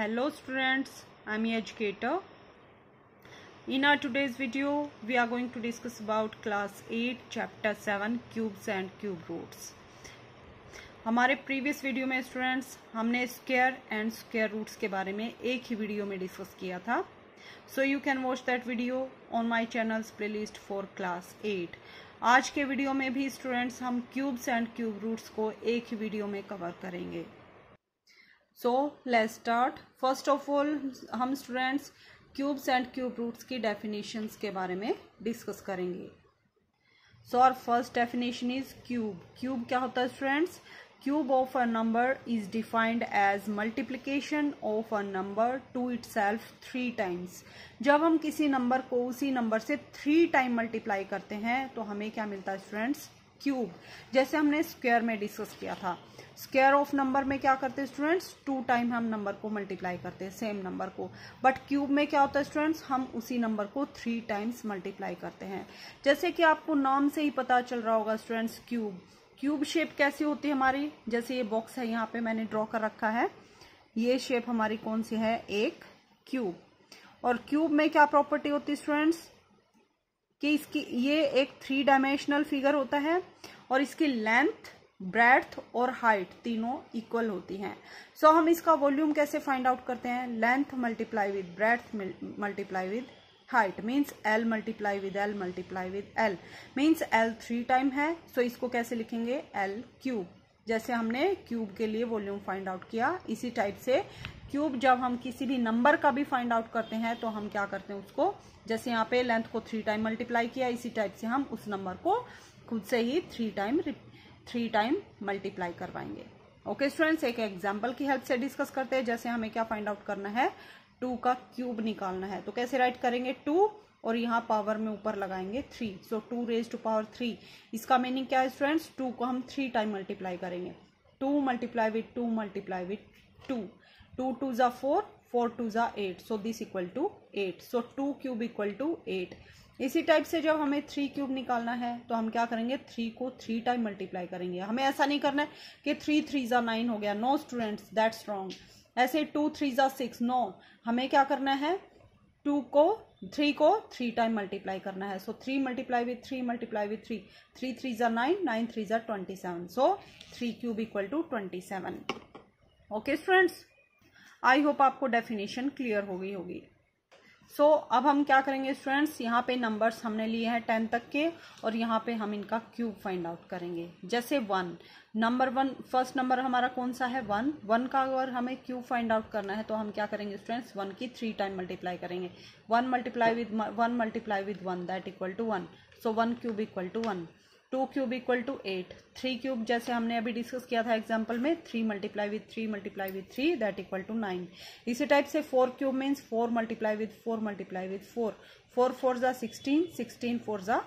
Hello students, I am educator. In our today's video, we are going to discuss about class 8 chapter 7 cubes and cube roots. हमारे previous video में students हमने square and square roots के बारे में एक ही video में discuss किया था so you can watch that video on my channel's playlist for class eight आज के वीडियो में भी स्टूडेंट्स हम क्यूब्स एंड क्यूब रूट्स को एक ही वीडियो में कवर करेंगे so let start first of all हम students cubes and cube roots की डेफिनेशंस के बारे में डिस्कस करेंगे। So our first definition is cube cube क्या होता है students cube of a number is defined as multiplication of a number to itself three times. जब हम किसी नंबर को उसी नंबर से थ्री टाइम मल्टीप्लाई करते हैं तो हमें क्या मिलता है स्टूडेंट्स क्यूब जैसे हमने स्क्वायर में डिस्कस किया था। स्क्वायर ऑफ़ नंबर में क्या करते हैं स्टूडेंट्स टू टाइम हम नंबर को मल्टीप्लाई करते हैं सेम नंबर को। बट क्यूब में क्या होता है स्टूडेंट्स हम उसी नंबर को थ्री टाइम्स मल्टीप्लाई करते हैं। जैसे कि आपको नाम से ही पता चल रहा होगा स्टूडेंट्स क्यूब क्यूब शेप कैसी होती है हमारी? जैसे ये बॉक्स है, यहाँ पे मैंने ड्रॉ कर रखा है। ये शेप हमारी कौन सी है? एक क्यूब और क्यूब में क्या प्रॉपर्टी होती है स्टूडेंट्स कि इसकी, ये एक थ्री डायमेंशनल फिगर होता है और इसकी लेंथ ब्रेथ और हाइट तीनों इक्वल होती हैं। सो so, हम इसका वॉल्यूम कैसे फाइंड आउट करते हैं? Length multiply with breadth multiply with height means L multiply with L multiply with L means L three time है। सो so इसको कैसे लिखेंगे? एल क्यूब जैसे हमने क्यूब के लिए वॉल्यूम फाइंड आउट किया इसी टाइप से क्यूब जब हम किसी भी नंबर का भी फाइंड आउट करते हैं तो हम क्या करते हैं उसको? जैसे यहाँ पे लेंथ को थ्री टाइम मल्टीप्लाई किया इसी टाइप से हम उस नंबर को खुद से ही three time three time multiply करवाएँगे। ओके स्टूडेंट्स एक एग्ज़ाम्पल की हेल्प से डिस्कस करते हैं, जैसे हमें क्या फाइंड आउट करना है? टू का क्यूब निकालना है। तो कैसे राइट करेंगे? टू और यहाँ पावर में ऊपर लगाएँगे three so two raise to power three इसका मीनिंग क्या है स्टूडेंट्स टू को हम थ्री टाइम मल्टीप्लाई करेंगे। Two multiply with two multiply with two two two ज़ा फोर फोर टू ज़ा eight so this equal to eight so two cube equal to eight इसी type से जब हमें थ्री क्यूब निकालना है तो हम क्या करेंगे? थ्री को थ्री टाइम मल्टीप्लाई करेंगे। हमें ऐसा नहीं करना है कि थ्री थ्री ज़ा नाइन हो गया। नो स्टूडेंट्स दैट्स रॉन्ग ऐसे टू थ्री ज़ा सिक्स नो हमें क्या करना है? टू को थ्री को थ्री टाइम मल्टीप्लाई करना है। So three multiply with three multiply with three three three ज़ा नाइन नाइन थ्री ज़ा twenty seven so three cube equal to twenty seven okay students I hope आपको definition clear हो गई होगी। सो so, अब हम क्या करेंगे स्टूडेंट्स यहाँ पे नंबर्स हमने लिए हैं टेन तक के और यहाँ पे हम इनका क्यूब फाइंड आउट करेंगे। जैसे one number one first number हमारा कौन सा है? वन वन का अगर हमें क्यूब फाइंड आउट करना है तो हम क्या करेंगे स्टूडेंट्स वन की थ्री टाइम मल्टीप्लाई करेंगे। One multiply with one multiply with one that equal to one so one cube equal to one two cube equal to eight. Three cube जैसे हमने अभी डिस्कस किया था एग्ज़ाम्पल में, three multiply with three multiply with three that equal to nine इसी type से four cube means four multiply with four multiply with four four four ज़ा sixteen sixteen four ज़ा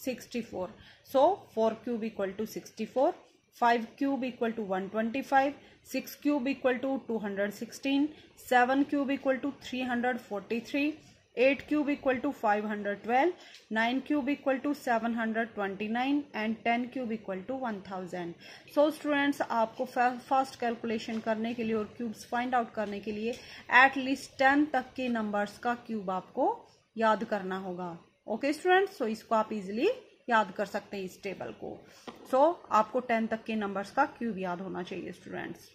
sixty four so four cube equal to sixty four five cube equal to one twenty five six cube equal to two hundred sixteen seven cube equal to three hundred forty three eight cube equal to five hundred twelve nine cube equal to seven hundred twenty nine and ten cube equal to one thousand so students आपको fast calculation करने के लिए और cubes find out करने के लिए at least ten तक के नंबर्स का क्यूब आपको याद करना होगा। ओके स्टूडेंट्स सो इसको आप इजिली याद कर सकते हैं इस टेबल को। सो so, आपको टेन तक के नंबर्स का क्यूब याद होना चाहिए students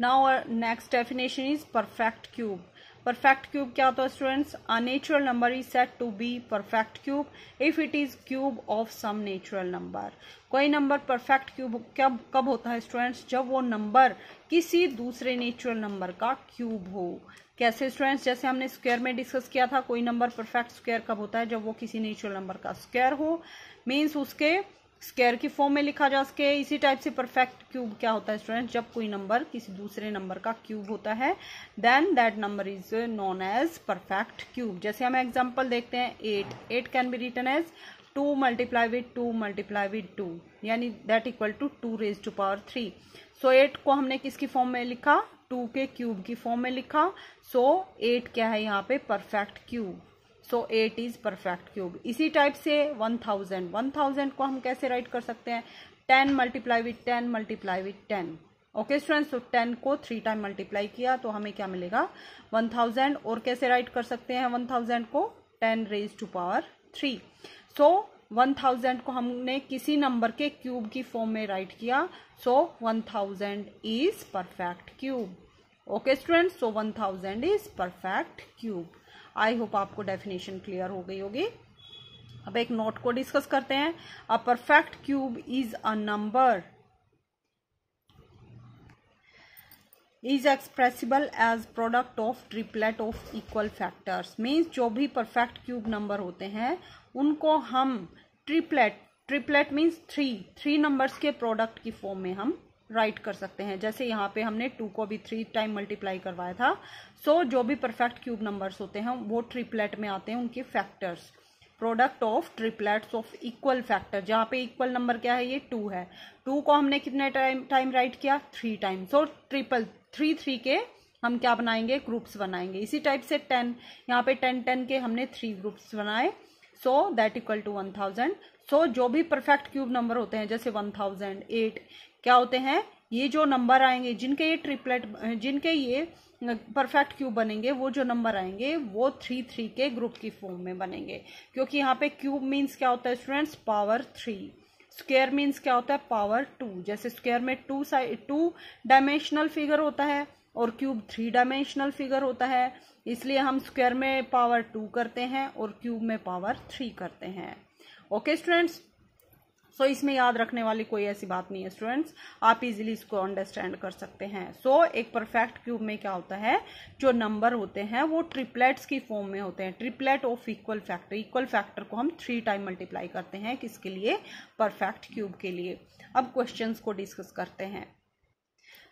now next definition is perfect cube perfect cube क्या होता है students a natural number is said to be perfect cube if it is cube of some natural number कोई नंबर परफेक्ट क्यूब कब कब होता है स्टूडेंट्स जब वो नंबर किसी दूसरे नेचुरल नंबर का क्यूब हो। कैसे स्टूडेंट्स जैसे हमने स्क्वायर में डिस्कस किया था, कोई नंबर परफेक्ट स्क्वायर कब होता है? जब वो किसी नेचुरल नंबर का स्क्वायर हो। मीन्स उसके स्क्वायर की फॉर्म में लिखा जा सके। इसी टाइप से परफेक्ट क्यूब क्या होता है स्टूडेंट जब कोई नंबर किसी दूसरे नंबर का क्यूब होता है then that number is known as perfect cube जैसे हम एग्जांपल देखते हैं eight eight can be written as two multiply with two multiply with two यानी that equal to two raise to power three so eight को हमने किसकी form में लिखा? टू के क्यूब की फॉर्म में लिखा। सो so, एट क्या है यहाँ पे? Perfect cube so eight is perfect cube इसी टाइप से वन थाउज़ेंड वन थाउज़ेंड को हम कैसे राइट कर सकते हैं? Ten multiply with ten multiply with ten okay students तो टेन को थ्री टाइम मल्टीप्लाई किया तो हमें क्या मिलेगा? वन थाउज़ेंड और कैसे राइट कर सकते हैं? वन थाउज़ेंड को ten raise to power three so one thousand को हमने किसी नंबर के क्यूब की फॉर्म में राइट किया. So one thousand is perfect cube okay students so one thousand is perfect cube I hope आपको डेफिनेशन क्लियर हो गई होगी। अब एक नोट को डिस्कस करते हैं। A perfect cube is a number is expressible as product of triplet of equal factors means जो भी परफेक्ट क्यूब नंबर होते हैं, उनको हम triplet triplet means three three numbers के प्रोडक्ट की फॉर्म में हम राइट कर सकते हैं। जैसे यहाँ पे हमने टू को भी थ्री टाइम मल्टीप्लाई करवाया था। सो so, जो भी परफेक्ट क्यूब नंबर्स होते हैं वो ट्रिपलेट में आते हैं उनके factors product of triplets of equal factor जहाँ पे इक्वल नंबर क्या है? ये टू है। टू को हमने कितने टाइम टाइम राइट किया? Three time so triple three three के हम क्या बनाएँगे? ग्रुप्स बनाएँगे। इसी टाइप से टेन यहाँ पे टेन टेन के हमने थ्री ग्रुप्स बनाए। So that equal to one thousand so जो भी परफेक्ट क्यूब नंबर होते हैं जैसे वन थाउज़ेंड एट क्या होते हैं? ये जो नंबर आएँगे, जिनके ये ट्रिपलेट जिनके ये परफेक्ट क्यूब बनेंगे, वो जो नंबर आएँगे, वो थ्री थ्री के ग्रुप की फॉर्म में बनेंगे। क्योंकि यहाँ पे क्यूब मीन्स क्या होता है students power three square means क्या होता है? पावर टू जैसे स्क्वेयर में two side two dimensional figure होता है और क्यूब थ्री डायमेंशनल फिगर होता है। इसलिए हम स्क्वेयर में पावर टू करते हैं और क्यूब में पावर थ्री करते हैं। ओके स्टूडेंट्स सो so, इसमें याद रखने वाली कोई ऐसी बात नहीं है स्टूडेंट्स आप इजीली इसको अंडरस्टैंड कर सकते हैं. सो so, एक परफेक्ट क्यूब में क्या होता है? जो नंबर होते हैं वो ट्रिपलेट्स की फॉर्म में होते हैं. Triplet of equal factor equal factor को हम थ्री टाइम मल्टीप्लाई करते हैं किसके लिए? परफेक्ट क्यूब के लिए. अब क्वेश्चन को डिस्कस करते हैं.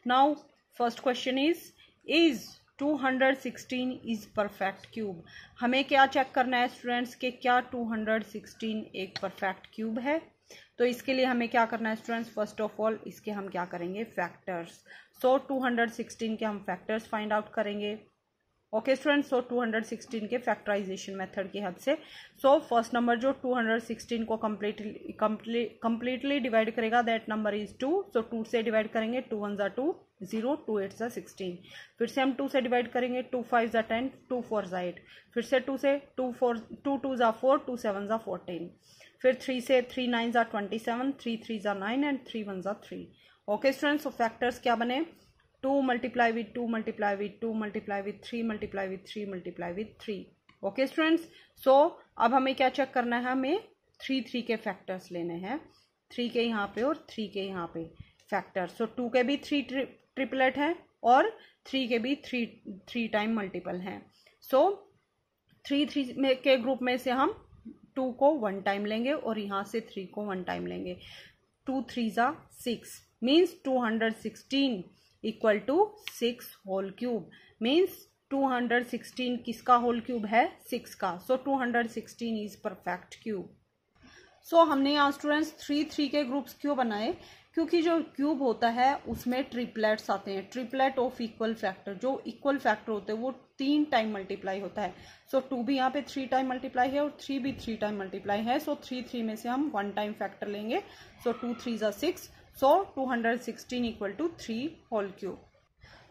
Now first question is is 216 is perfect cube हमें क्या चेक करना है स्टूडेंट्स के क्या 216 एक परफेक्ट क्यूब है? तो इसके लिए हमें क्या करना है स्टूडेंट्स फ़र्स्ट ऑफ़ ऑल इसके हम क्या करेंगे? Factors so two hundred sixteen के हम फैक्टर्स फाइंड आउट करेंगे. ओके स्टूडेंट्स सो 216 के फैक्टराइजेशन मेथड की हद से. सो फ़र्स्ट नंबर जो 216 को कम्प्लीटली कम्प्लीटली डिवाइड करेगा that number is two so two से डिवाइड करेंगे टू वन ज़ा टू ज़ीरो टू एट ज़ा सिक्सटीन फिर से हम टू से डिवाइड करेंगे टू फाइव ज़ा टेन टू फोर ज़ा एट फिर से टू से टू फोर टू टू ज़ा फोर टू सेवन ज़ा फोर्टीन फिर थ्री से थ्री नाइन ज़ा ट्वेंटी सेवन थ्री थ्री ज़ा नाइन एंड थ्री वन ज़ा three okay students so factors क्या बने? Two multiply with two multiply with two multiply with three multiply with three multiply with three okay students so अब हमें क्या check करना है? हमें थ्री थ्री के फैक्टर्स लेने हैं। थ्री के यहाँ पे और थ्री के यहाँ पे फैक्टर्स सो टू के भी थ्री ट्रिपलेट हैं और थ्री के भी थ्री थ्री टाइम मल्टीपल हैं. सो थ्री थ्री के ग्रुप में से हम टू को वन टाइम लेंगे और यहाँ से थ्री को वन टाइम लेंगे। टू थ्री ज़ा six. Means two hundred sixteen equal to six whole cube. Means 216 किसका होल क्यूब है? सिक्स का। So two hundred sixteen is perfect cube so हमने यहाँ स्टूडेंट्स थ्री थ्री के ग्रुप्स क्यों बनाए? क्योंकि जो क्यूब होता है, उसमें ट्रिपलेट्स आते हैं। ट्रिपलेट ऑफ़ इक्वल फैक्टर जो इक्वल फैक्टर होते हैं, वो तीन टाइम मल्टीप्लाई होता है। सो टू भी यहाँ पे थ्री टाइम मल्टीप्लाई है और थ्री भी थ्री टाइम मल्टीप्लाई है। सो थ्री थ्री में से हम वन टाइम फैक्टर लेंगे। सो टू थ्री ज़ा six so 216 equal to three whole cube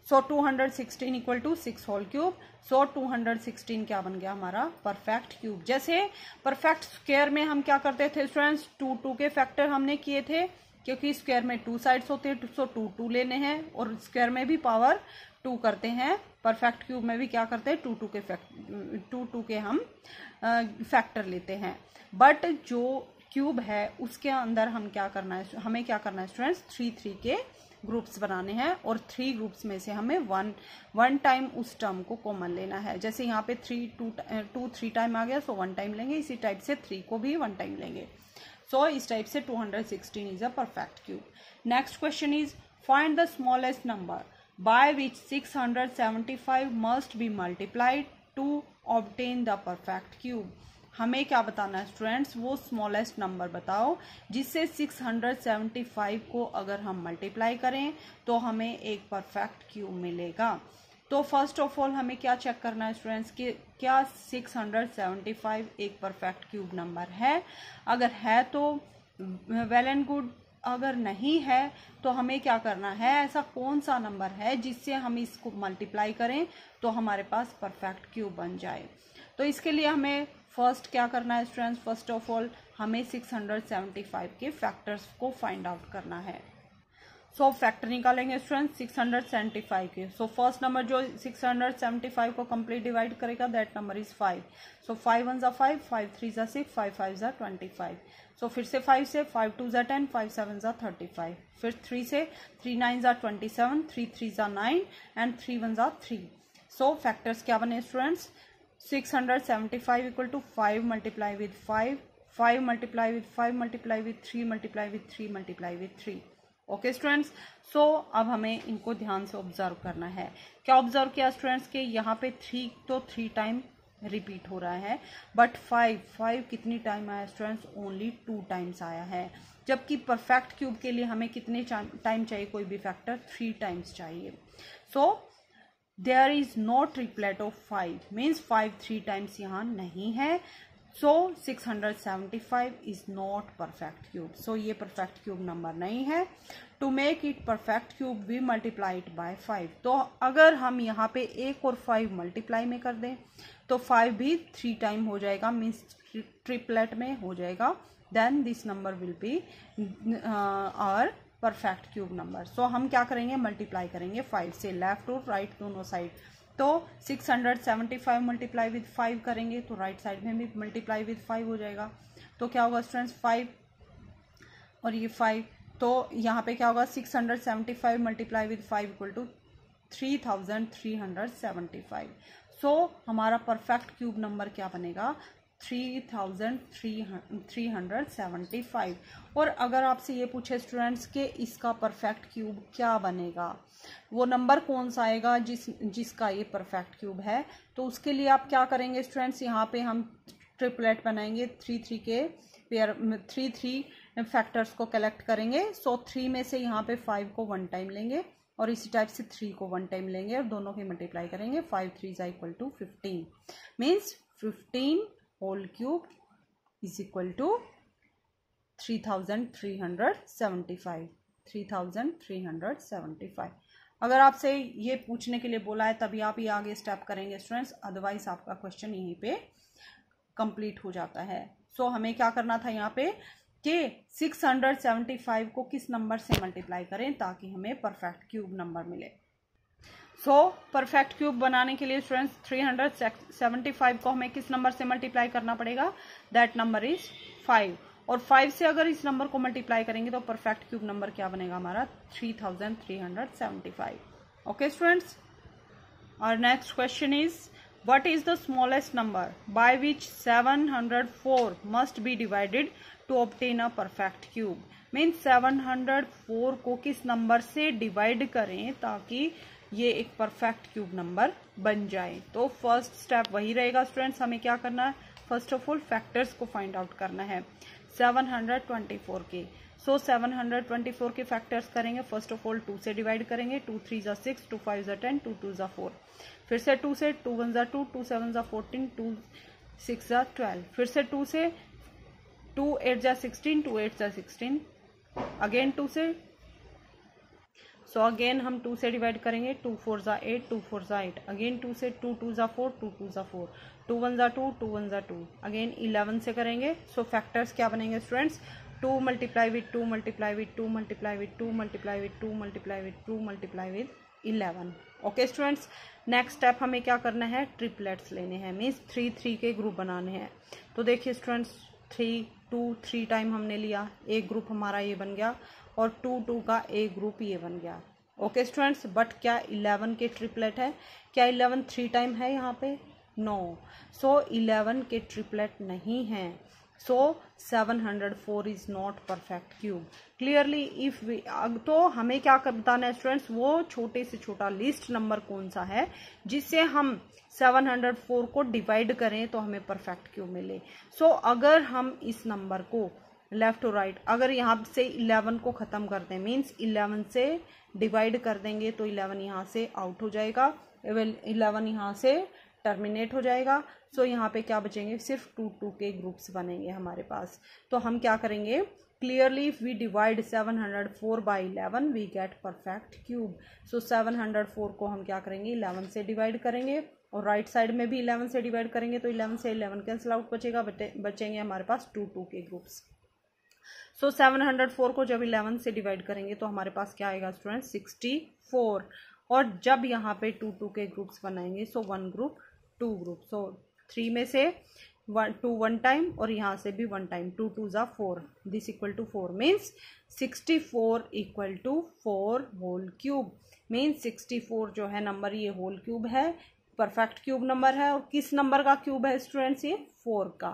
so 216 equal to six whole cube so 216 क्या बन गया हमारा? परफेक्ट क्यूब जैसे परफेक्ट स्क्वायर में हम क्या करते थे स्टूडेंट्स टू टू के फैक्टर हमने किए थे। क्योंकि स्क्वायर में टू साइड्स होते हैं सो टू टू लेने हैं और स्क्वायर में भी पावर टू करते हैं। परफेक्ट क्यूब में भी क्या करते हैं? टू टू के फैक्ट टू टू के हम फैक्टर लेते हैं। बट जो क्यूब है, उसके अंदर हम क्या करना है, हमें क्या करना है स्टूडेंट्स थ्री थ्री के ग्रुप्स बनाने हैं और थ्री ग्रुप्स में से हमें वन वन टाइम उस टर्म को कॉमन लेना है। जैसे यहाँ पे three two two three time आ गया सो वन टाइम लेंगे। इसी टाइप से थ्री को भी वन टाइम लेंगे। सो इस टाइप से two hundred sixteen is a perfect cube next question is find the smallest number by which six hundred seventy five must be multiplied to obtain the perfect cube हमें क्या बताना है students वो smallest number बताओ, जिससे 675 को अगर हम मल्टीप्लाई करें तो हमें एक परफेक्ट क्यूब मिलेगा। तो फ़र्स्ट ऑफ़ ऑल हमें क्या चेक करना है स्टूडेंट्स कि क्या 675 एक परफेक्ट क्यूब नंबर है? अगर है तो वेल एंड गुड अगर नहीं है तो हमें क्या करना है? ऐसा कौन सा नंबर है जिससे हम इसको मल्टीप्लाई करें तो हमारे पास परफेक्ट क्यूब बन जाए? तो इसके लिए हमें फ़र्स्ट क्या करना है स्टूडेंट्स फ़र्स्ट ऑफ़ ऑल हमें 675 के फैक्टर्स को फाइंड आउट करना है। सो so, फैक्टर निकालेंगे स्टूडेंट 675 के। सो फ़र्स्ट नंबर जो 675 को कंप्लीट डिवाइड करेगा that number is five so five one ज़ा फाइव फाइव थ्री ज़ा सिक्स फाइव फाइव ज़ा ट्वेंटी फाइव सो फिर से फाइव से फाइव टू ज़ा टेन फाइव सेवन ज़ा थर्टी फाइव फिर थ्री से थ्री नाइन ज़ा ट्वेंटी सेवन थ्री थ्री ज़ा नाइन एंड थ्री वन ज़ा थ्री सो फैक्टर्स क्या बने students six hundred seventy five equal to five multiply with five five multiply with five multiply with three multiply with three multiply with three okay students so अब हमें इनको ध्यान से observe करना है। क्या ऑब्ज़र्व किया स्टूडेंट्स के? यहाँ पे थ्री तो थ्री टाइम रिपीट हो रहा है। बट फाइव फाइव कितनी टाइम आया स्टूडेंट्स ओनली टू टाइम्स आया है। जबकि परफेक्ट क्यूब के लिए हमें कितने टाइम चाहिए? कोई भी फैक्टर थ्री टाइम्स चाहिए। So there is no triplet of five means five three times यहाँ नहीं है। So 675 is not perfect cube so ये परफेक्ट क्यूब नंबर नहीं है. To make it perfect cube we multiplied by five तो अगर हम यहाँ पे एक और फाइव मल्टीप्लाई में कर दें तो फाइव भी थ्री टाइम हो जाएगा मीन्स ट्रिपलेट में हो जाएगा. Then this number will be are perfect cube number so हम क्या करेंगे? मल्टीप्लाई करेंगे फाइव से लेफ़्ट और राइट दोनों साइड तो 675 मल्टीप्लाई विद फाइव करेंगे तो राइट साइड में भी मल्टीप्लाई विद फाइव हो जाएगा। तो क्या होगा स्टूडेंट्स फाइव और ये फाइव तो यहाँ पे क्या होगा 675 multiply with five equal to three thousand three hundred seventy five so हमारा परफेक्ट क्यूब नंबर क्या बनेगा? Three thousand three three hundred seventy five. और अगर आपसे ये पूछे स्टूडेंट्स के इसका परफेक्ट क्यूब क्या बनेगा? वो नंबर कौन सा आएगा जिस, जिसका ये परफेक्ट क्यूब है? तो उसके लिए आप क्या करेंगे स्टूडेंट्स यहाँ पे हम ट्रिपलेट बनाएँगे थ्री थ्री के पेयर थ्री थ्री फैक्टर्स को कलेक्ट करेंगे। सो थ्री में से यहाँ पे फाइव को वन टाइम लेंगे और इसी टाइप से थ्री को वन टाइम लेंगे और दोनों की मल्टीप्लाई करेंगे। Five three is equal to fifteen means fifteen whole cube is equal to three thousand three hundred seventy five three thousand three hundred seventy five अगर आपसे ये पूछने के लिए बोला है तभी आप ये आगे स्टेप करेंगे स्टूडेंट्स अदरवाइज़ आपका क्वेश्चन यहीं पे कंप्लीट हो जाता है. सो so, हमें क्या करना था यहाँ पे? कि 675 को किस नंबर से मल्टीप्लाई करें ताकि हमें परफेक्ट क्यूब नंबर मिले। सो परफेक्ट क्यूब बनाने के लिए स्टूडेंट्स 375 को हमें किस नंबर से मल्टीप्लाई करना पड़ेगा? दैट नंबर इज़ 5 और फाइव से अगर इस नंबर को मल्टीप्लाई करेंगे तो परफेक्ट क्यूब नंबर क्या बनेगा हमारा? Three thousand three hundred seventy five okay students और next question is what is the smallest number by which 704 must be divided to obtain a perfect cube? Means 704 को किस number से divide करें ताकि ये एक परफेक्ट क्यूब नंबर बन जाए। तो फ़र्स्ट स्टेप वही रहेगा स्टूडेंट्स हमें क्या करना है? फ़र्स्ट ऑफ़ ऑल फैक्टर्स को फाइंड आउट करना है। 724 के सो so, 724 के फैक्टर्स करेंगे। फ़र्स्ट ऑफ़ ऑल टू से डिवाइड करेंगे। टू थ्री जा सिक्स टू फाइव जा टेन टू टू जा फोर फिर से टू से टू वन जा टू टू सेवन जा फोर्टीन टू सिक्स जा ट्वेल्व फिर से टू से टू एट जा सिक्सटीन टू एट जा सिक्सटीन अगेन टू से सो अगेन हम टू से डिवाइड करेंगे टू फोर जा एट टू फोर जा एट अगेन टू से टू टू जा फोर टू टू जा फोर टू वन ज़ा टू टू वन ज़ा टू अगेन इलेवन से करेंगे. सो so, फैक्टर्स क्या बनेंगे students two multiply with two multiply with two multiply with two multiply with two multiply with two multiply with eleven okay students next step हमें क्या करना है? Triplets लेने हैं. मीन्स थ्री थ्री के group बनाने हैं. तो देखिए students three two three time हमने लिया. एक ग्रुप हमारा ये बन गया. और टू टू का ए ग्रुप ये बन गया। ओके स्टूडेंट्स बट क्या इलेवन के ट्रिपलेट है? क्या इलेवन थ्री टाइम है यहाँ पे? नो सो इलेवन के ट्रिपलेट नहीं हैं। So seven hundred four is not perfect cube clearly if we तो हमें क्या बताना है स्टूडेंट्स वो छोटे से छोटा लिस्ट नंबर कौन सा है? जिससे हम 704 को डिवाइड करें तो हमें परफेक्ट क्यूब मिले। सो so, अगर हम इस नंबर को लेफ़्ट और राइट। अगर यहाँ से 11 को ख़त्म कर दें मीन्स 11 से डिवाइड कर देंगे तो 11 यहाँ से आउट हो जाएगा। 11 यहाँ से टर्मिनेट हो जाएगा। सो so, यहाँ पे क्या बचेंगे? सिर्फ़ टू टू के ग्रुप्स बनेंगे हमारे पास। तो हम क्या करेंगे? Clearly if we divide seven hundred four by eleven we get perfect cube so seven hundred four को हम क्या करेंगे? 11 से डिवाइड करेंगे। और राइट right साइड में भी 11 से डिवाइड करेंगे तो 11 से 11 कैंसिल आउट बचेगा बचेंगे हमारे पास टू टू के groups so seven hundred four को जब इलेवन से डिवाइड करेंगे तो हमारे पास क्या आएगा स्टूडेंट सिक्सटी फोर और जब यहाँ पे टू टू के ग्रुप्स बनाएँगे so one group two group so three में से वन टू वन टाइम और यहाँ से भी वन टाइम टू टू ज़ा four this equal to four means sixty four equal to four whole cube means sixty four जो है number ये होल क्यूब है. परफेक्ट क्यूब नंबर है. और किस नंबर का क्यूब है स्टूडेंट्स ये फोर का.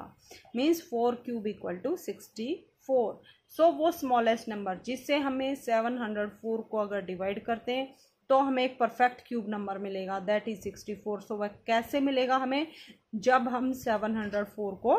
Means four cube equal to sixty four so वो स्मॉलेस्ट नंबर जिससे हमें सेवन हंड्रेड फोर को अगर डिवाइड करते हैं तो हमें एक परफेक्ट क्यूब नंबर मिलेगा that is sixty four so वह कैसे मिलेगा हमें? जब हम सेवन हंड्रेड फोर को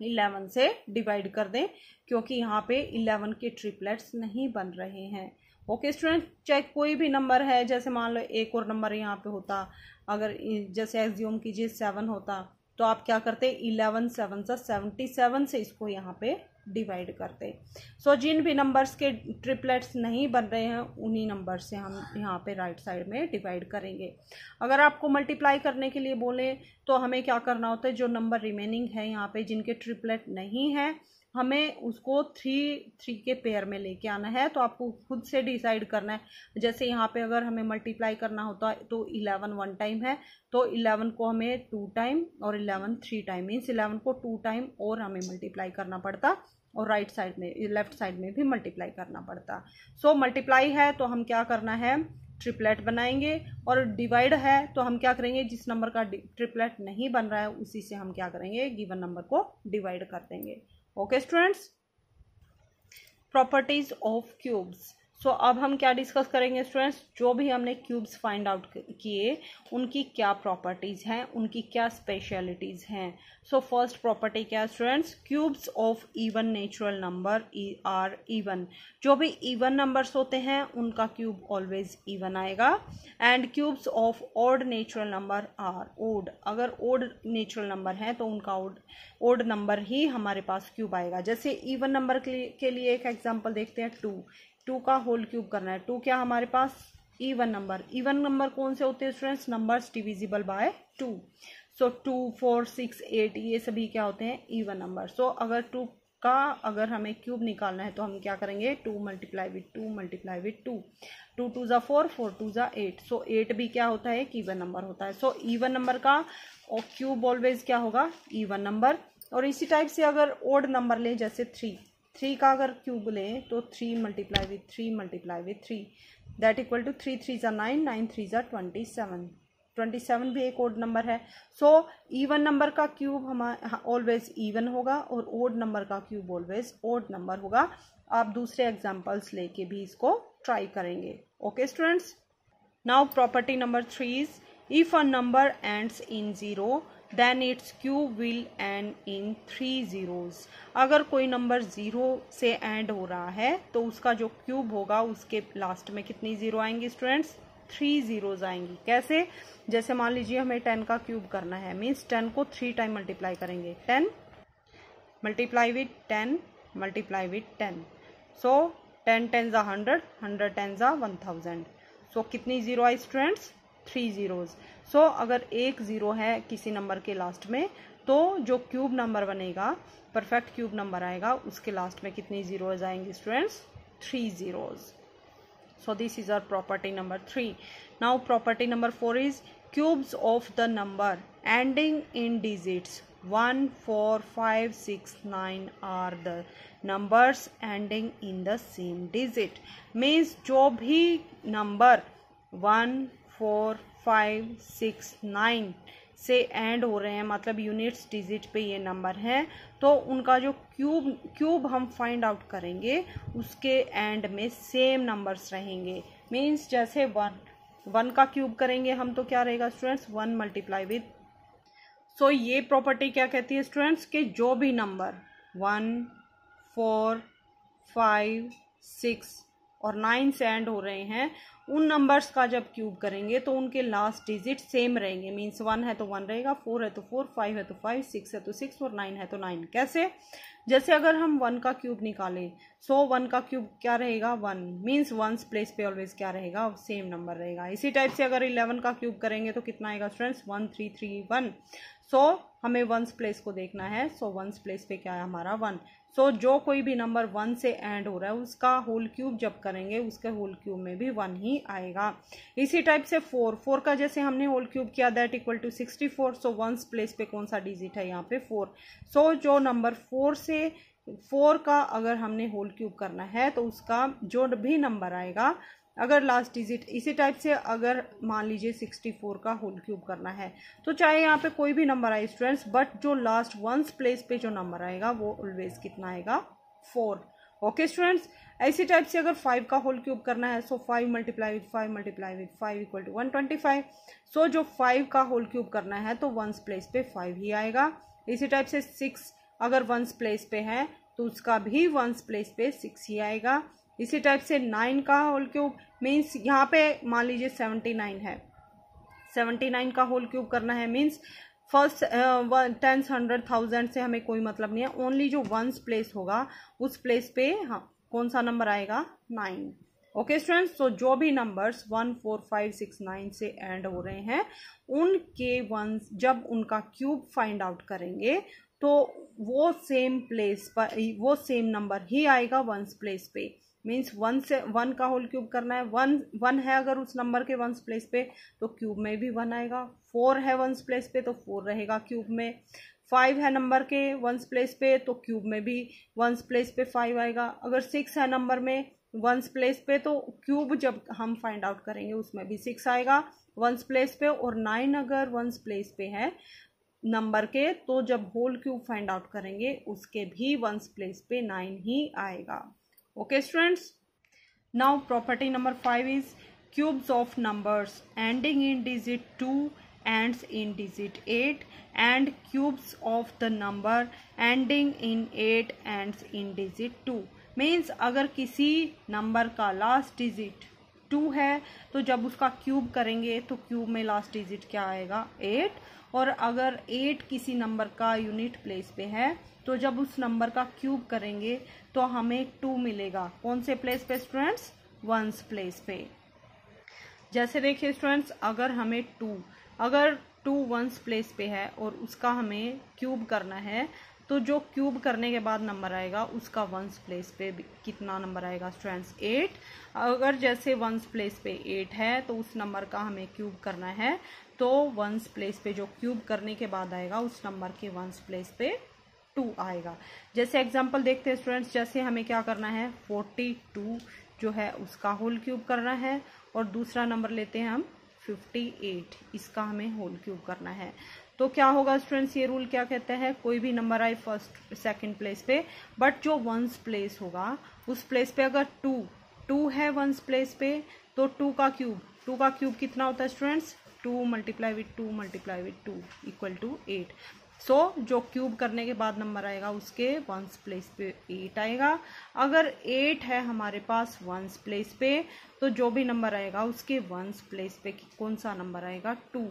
इलेवन से डिवाइड कर दें, क्योंकि यहाँ पे इलेवन के ट्रिपलेट्स नहीं बन रहे हैं। ओके स्टूडेंट चाहे कोई भी नंबर है, जैसे मान लो एक और नंबर यहाँ पे होता, अगर जैसे एग्ज्यूम कीजिए सेवन होता तो आप क्या करते? इलेवन सेवन सा सेवेंटी सेवन से इसको यहाँ पे डिवाइड करते सो so, जिन भी नंबर्स के ट्रिपलेट्स नहीं बन रहे हैं उन्हीं नंबर से हम यहाँ पे राइट साइड में डिवाइड करेंगे। अगर आपको मल्टीप्लाई करने के लिए बोले तो हमें क्या करना होता है? जो नंबर रिमेनिंग है यहाँ पे जिनके ट्रिपलेट नहीं है हमें उसको थ्री थ्री के पेयर में लेके आना है तो आपको खुद से डिसाइड करना है। जैसे यहाँ पे अगर हमें मल्टीप्लाई करना होता है तो इलेवन वन टाइम है तो इलेवन को हमें टू टाइम और eleven three time means eleven को टू टाइम और हमें मल्टीप्लाई करना पड़ता और राइट right साइड में लेफ़्ट साइड में भी मल्टीप्लाई करना पड़ता। सो so, मल्टीप्लाई है तो हम क्या करना है? ट्रिपलेट बनाएँगे और डिवाइड है तो हम क्या करेंगे? जिस नंबर का ट्रिपलेट नहीं बन रहा है उसी से हम क्या करेंगे? गिवन नंबर को डिवाइड कर देंगे। Okay students properties of cubes so so, अब हम क्या डिस्कस करेंगे स्टूडेंट्स जो भी हमने क्यूब्स फाइंड आउट किए उनकी क्या प्रॉपर्टीज़ हैं उनकी क्या स्पेशलिटीज़ हैं? सो फ़र्स्ट प्रॉपर्टी क्या है students cubes of even natural number are even जो भी इवन नंबर्स होते हैं उनका क्यूब ऑलवेज इवन आएगा. And cubes of odd natural number are odd अगर ओड नेचुरल नंबर है तो उनका ओड ओड नंबर ही हमारे पास क्यूब आएगा. जैसे इवन नंबर के लिए एक एग्ज़ाम्पल देखते हैं टू टू का होल क्यूब करना है। टू क्या हमारे पास? इवन नंबर इवन नंबर कौन से होते हैं students numbers divisible by two so two four six eight ये सभी क्या होते हैं? इवन नंबर सो अगर टू का अगर हमें क्यूब निकालना है तो हम क्या करेंगे? Two multiply with two multiply with two two two ज़ा फोर फोर टू ज़ा एट सो एट भी क्या होता है? एक इवन नंबर होता है। सो इवन नंबर का और क्यूब ऑलवेज क्या होगा? इवन नंबर और इसी टाइप से अगर ओड नंबर लें, जैसे थ्री थ्री का अगर क्यूब लें तो three multiply with three multiply with three that equal to three three ज़ा नाइन नाइन थ्री ज़ा ट्वेंटी सेवन ट्वेंटी सेवन भी एक ओड नंबर है. सो ईवन नंबर का क्यूब हमारा ऑलवेज ईवन होगा और ओड नंबर का क्यूब ऑलवेज ओड नंबर होगा. आप दूसरे एग्जाम्पल्स लेके भी इसको ट्राई करेंगे. Okay students now property number three is if a number ends in zero then it's cube will end in three zeros अगर कोई नंबर ज़ीरो से एंड हो रहा है तो उसका जो क्यूब होगा, उसके लास्ट में कितनी ज़ीरो आएँगी स्टूडेंट्स थ्री ज़ीरोज़ आएँगी। कैसे? जैसे मान लीजिए हमें टेन का क्यूब करना है मीन्स टेन को थ्री टाइम मल्टीप्लाई करेंगे। Ten multiply with ten multiply with ten so ten ten ज़ा हंड्रेड हंड्रेड टेन ज़ा वन थाउज़ेंड सो कितनी ज़ीरो आई students three zeros so so, अगर एक ज़ीरो है किसी नंबर के लास्ट में तो जो क्यूब नंबर बनेगा परफेक्ट क्यूब नंबर आएगा उसके लास्ट में कितनी ज़ीरोज आएँगे students three zeros so this is our property number three now property number four is cubes of the number ending in digits one four five six nine are the numbers ending in the same digit means जो भी number one four five six nine से end हो रहे हैं। मतलब units digit पे ये number हैं। तो उनका जो क्यूब क्यूब हम फाइंड आउट करेंगे, उसके एंड में सेम नंबर्स रहेंगे। मीन्स जैसे वन वन का क्यूब करेंगे हम तो क्या रहेगा students one multiply with so ये प्रॉपर्टी क्या कहती है स्टूडेंट्स के जो भी number one four five six और नाइन से एंड हो रहे हैं उन नंबर्स का जब क्यूब करेंगे तो उनके लास्ट डिजिट सेम रहेंगे। मीन्स वन है तो वन रहेगा फोर है तो फोर फाइव है तो फाइव सिक्स है तो सिक्स और नाइन है तो नाइन कैसे? जैसे अगर हम वन का क्यूब निकालें सो वन का क्यूब क्या रहेगा? वन मीन्स वंस प्लेस पे ऑलवेज क्या रहेगा? सेम नंबर रहेगा। इसी टाइप से अगर इलेवन का क्यूब करेंगे तो कितना आएगा students one three three one so हमें वंस प्लेस को देखना है। सो वंस प्लेस पे क्या है हमारा? वन सो so, जो कोई भी नंबर वन से एंड हो रहा है उसका होल क्यूब जब करेंगे उसके होल क्यूब में भी वन ही आएगा। इसी टाइप से फोर फोर का जैसे हमने होल क्यूब किया that equal to sixty four so ones place पे कौन सा डिजिट है यहाँ पे? फोर सो so, जो नंबर फोर से फोर का अगर हमने होल क्यूब करना है तो उसका जो भी नंबर आएगा, अगर लास्ट डिजिट इसी टाइप से अगर मान लीजिए सिक्सटी फोर का होल क्यूब करना है तो चाहे यहाँ पे कोई भी नंबर आए स्टूडेंट्स बट जो लास्ट वंस प्लेस पे जो नंबर आएगा, वो ऑलवेज कितना आएगा? फोर ओके स्टूडेंट्स ऐसी टाइप से अगर फाइव का होल क्यूब करना है so five multiply with five multiply with five equal to one twenty five so जो फाइव का होल क्यूब करना है तो वंस प्लेस पे फाइव ही आएगा। इसी टाइप से सिक्स अगर वंस प्लेस पे है तो उसका भी वंस प्लेस पे सिक्स ही आएगा। इसी टाइप से नाइन का होल क्यूब मीन्स यहाँ पे मान लीजिए सेवेंटी नाइन है। सेवेंटी नाइन का होल क्यूब करना है means first tens hundred thousand से हमें कोई मतलब नहीं है। ओनली जो वंस प्लेस होगा, उस प्लेस पे हाँ कौन सा नंबर आएगा? नाइन ओके स्टूडेंट्स तो जो भी numbers one four five six nine से एंड हो रहे हैं, उनके वंस जब उनका क्यूब फाइंड आउट करेंगे तो वो सेम प्लेस पर वो सेम नंबर ही आएगा वंस प्लेस पे। मीन्स वन से वन का होल क्यूब करना है। वन वन है अगर उस नंबर के वंस प्लेस पे तो क्यूब में भी वन आएगा। फोर है वंस प्लेस पे तो फोर रहेगा क्यूब में। फाइव है नंबर के वंस प्लेस पे तो क्यूब में भी वंस प्लेस पे फाइव आएगा। अगर सिक्स है नंबर में वंस प्लेस पे तो क्यूब जब हम फाइंड आउट करेंगे, उसमें भी सिक्स आएगा वंस प्लेस पे। और नाइन अगर वंस प्लेस पे है नंबर के तो जब होल क्यूब फाइंड आउट करेंगे, उसके भी वंस प्लेस पे नाइन ही आएगा। Okay students now property number five is cubes of numbers ending in digit two end in digit eight and cubes of the number ending in eight ends in digit two means अगर किसी number का last digit two है तो जब उसका cube करेंगे तो cube में लास्ट डिजिट क्या आएगा? एट और अगर एट किसी नंबर का यूनिट प्लेस पे है तो जब उस नंबर का क्यूब करेंगे तो हमें टू मिलेगा। कौन से प्लेस पे स्टूडेंट्स वंस प्लेस पे। जैसे देखिए स्टूडेंट्स अगर हमें टू अगर टू वंस प्लेस पे है और उसका हमें क्यूब करना है तो जो क्यूब करने के बाद नंबर आएगा, उसका वंस प्लेस पे कितना नंबर आएगा स्टूडेंट्स एट अगर जैसे वंस प्लेस पे एट है तो उस नंबर का हमें क्यूब करना है। तो वंस प्लेस पे जो क्यूब करने के बाद आएगा, उस नंबर के वंस प्लेस पे टू आएगा। जैसे एग्ज़ाम्पल देखते हैं स्टूडेंट्स जैसे हमें क्या करना है फोर्टी टू जो है उसका होल क्यूब करना है और दूसरा नंबर लेते हैं हम फिफ्टी एट इसका हमें होल क्यूब करना है। तो क्या होगा स्टूडेंट्स ये रूल क्या कहता है? कोई भी नंबर आए फ़र्स्ट सेकंड प्लेस पे बट जो वंस प्लेस होगा, उस प्लेस पे अगर टू टू है वंस प्लेस पे तो टू का क्यूब टू का क्यूब कितना होता है students two multiply with two multiply with two equal to eight. So जो क्यूब करने के बाद नंबर आएगा उसके वंस प्लेस पे एट आएगा। अगर एट है हमारे पास वंस प्लेस पे तो जो भी नंबर आएगा उसके वंस प्लेस पे कौन सा नंबर आएगा? टू